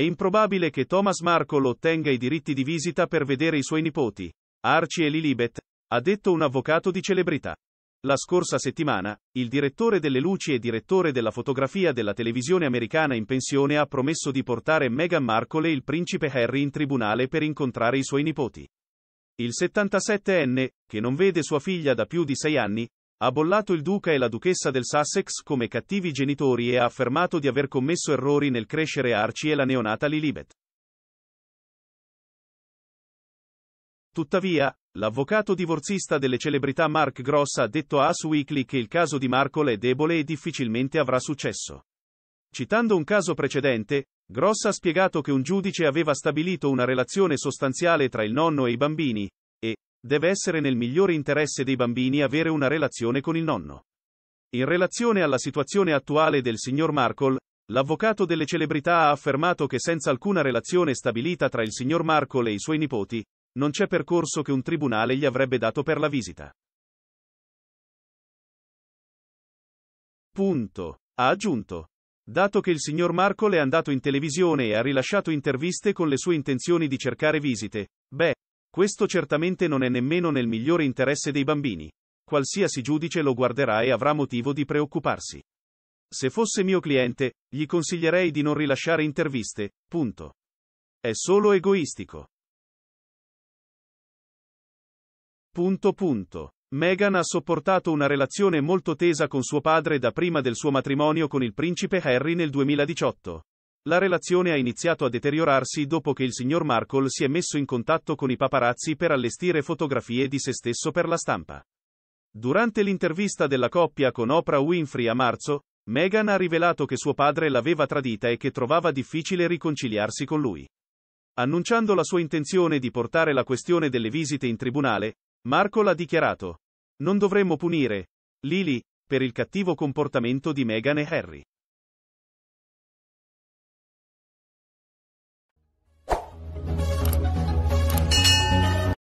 improbabile che Thomas Markle ottenga i diritti di visita per vedere i suoi nipoti, Archie e Lilibet, ha detto un avvocato di celebrità. La scorsa settimana, il direttore delle luci e direttore della fotografia della televisione americana in pensione ha promesso di portare Meghan Markle e il principe Harry in tribunale per incontrare i suoi nipoti. Il 77enne, che non vede sua figlia da più di sei anni, ha bollato il duca e la duchessa del Sussex come cattivi genitori e ha affermato di aver commesso errori nel crescere Archie e la neonata Lilibet. Tuttavia, l'avvocato divorzista delle celebrità Mark Gross ha detto a Us Weekly che il caso di Markle è debole e difficilmente avrà successo. Citando un caso precedente, Gross ha spiegato che un giudice aveva stabilito una relazione sostanziale tra il nonno e i bambini, deve essere nel migliore interesse dei bambini avere una relazione con il nonno. In relazione alla situazione attuale del signor Markle, l'avvocato delle celebrità ha affermato che senza alcuna relazione stabilita tra il signor Markle e i suoi nipoti, non c'è percorso che un tribunale gli avrebbe dato per la visita. Punto. Ha aggiunto. Dato che il signor Markle è andato in televisione e ha rilasciato interviste con le sue intenzioni di cercare visite, beh, questo certamente non è nemmeno nel migliore interesse dei bambini. Qualsiasi giudice lo guarderà e avrà motivo di preoccuparsi. Se fosse mio cliente, gli consiglierei di non rilasciare interviste, punto. È solo egoistico. Punto punto. Meghan ha sopportato una relazione molto tesa con suo padre da prima del suo matrimonio con il principe Harry nel 2018. La relazione ha iniziato a deteriorarsi dopo che il signor Markle si è messo in contatto con i paparazzi per allestire fotografie di se stesso per la stampa. Durante l'intervista della coppia con Oprah Winfrey a marzo, Meghan ha rivelato che suo padre l'aveva tradita e che trovava difficile riconciliarsi con lui. Annunciando la sua intenzione di portare la questione delle visite in tribunale, Markle ha dichiarato: Non dovremmo punire Lily per il cattivo comportamento di Meghan e Harry.